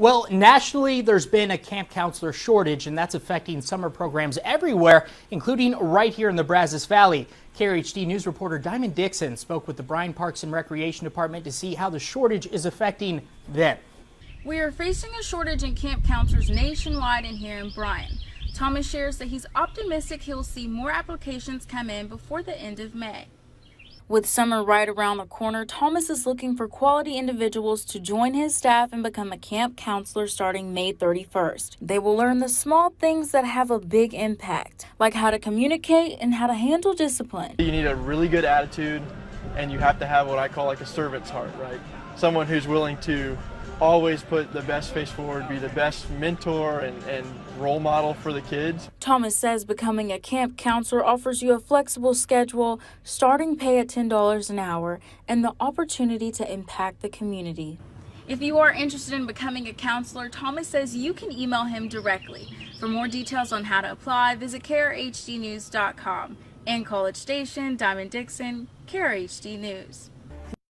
Well, nationally, there's been a camp counselor shortage, and that's affecting summer programs everywhere, including right here in the Brazos Valley. KRHD News reporter Diamond Dixon spoke with the Bryan Parks and Recreation Department to see how the shortage is affecting them. We are facing a shortage in camp counselors nationwide and here in Bryan. Thomas shares that he's optimistic he'll see more applications come in before the end of May. With summer right around the corner, Thomas is looking for quality individuals to join his staff and become a camp counselor starting May 31st. They will learn the small things that have a big impact, like how to communicate and how to handle discipline. You need a really good attitude and you have to have what I call like a servant's heart, right? Someone who's willing to always put the best face forward, be the best mentor and, and role model for the kids. Thomas says becoming a camp counselor offers you a flexible schedule, starting pay at $10 an hour, and the opportunity to impact the community. If you are interested in becoming a counselor, Thomas says you can email him directly. For more details on how to apply, visit KRHDnews.com. In College Station, Diamond Dixon, KRHD News.